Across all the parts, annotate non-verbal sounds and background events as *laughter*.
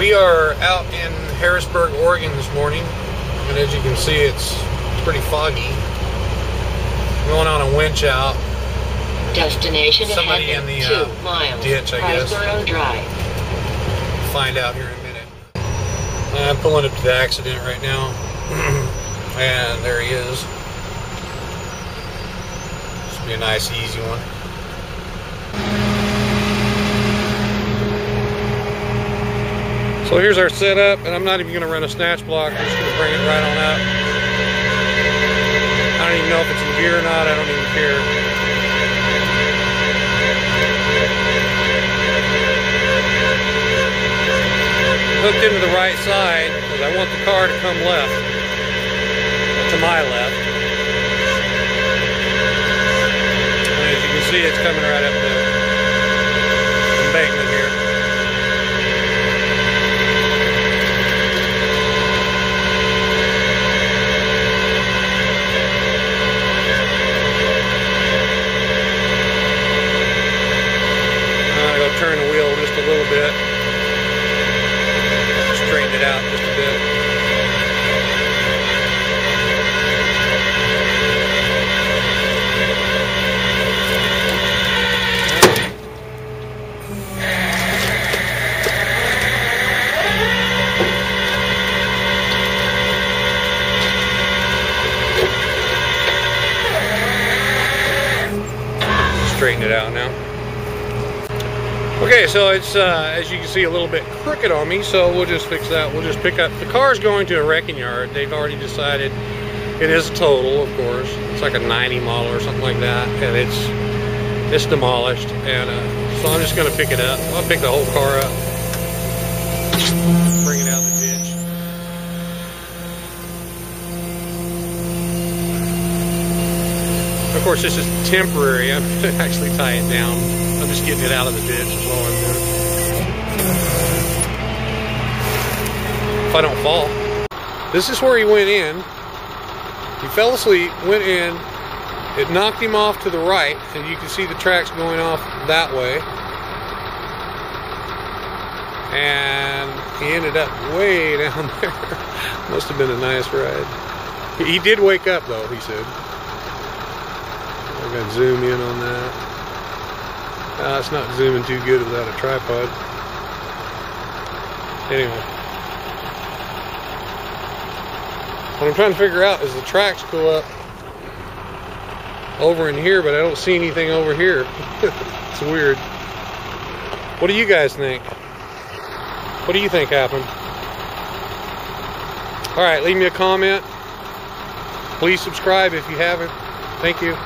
We are out in Harrisburg, Oregon this morning, and as you can see, it's pretty foggy. Going on a winch out. Destination Somebody in the, two uh, miles. ditch, I guess. Drive. Find out here in a minute. I'm pulling up to the accident right now, *clears throat* and there he is. This will be a nice, easy one. So here's our setup, and I'm not even going to run a snatch block. I'm just going to bring it right on up. I don't even know if it's in gear or not. I don't even care. Hooked into the right side because I want the car to come left, to my left. And as you can see, it's coming right up a little bit. Straighten it out just a bit. Straighten it out now. Okay, so it's, uh, as you can see, a little bit crooked on me, so we'll just fix that. We'll just pick up, the car's going to a wrecking yard. They've already decided it is total, of course. It's like a 90 model or something like that, and it's it's demolished. And uh, so I'm just gonna pick it up. I'll pick the whole car up, bring it out of the ditch. Of course, this is temporary. I'm gonna *laughs* actually tie it down. I'm just getting it out of the ditch is all I'm doing. If I don't fall. This is where he went in. He fell asleep, went in. It knocked him off to the right, and you can see the tracks going off that way. And he ended up way *laughs* down there. Must have been a nice ride. He did wake up, though, he said. I got zoom in on that. It's not zooming too good without a tripod. Anyway. What I'm trying to figure out is the tracks go up over in here, but I don't see anything over here. *laughs* it's weird. What do you guys think? What do you think happened? All right, leave me a comment. Please subscribe if you haven't. Thank you.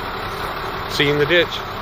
See you in the ditch.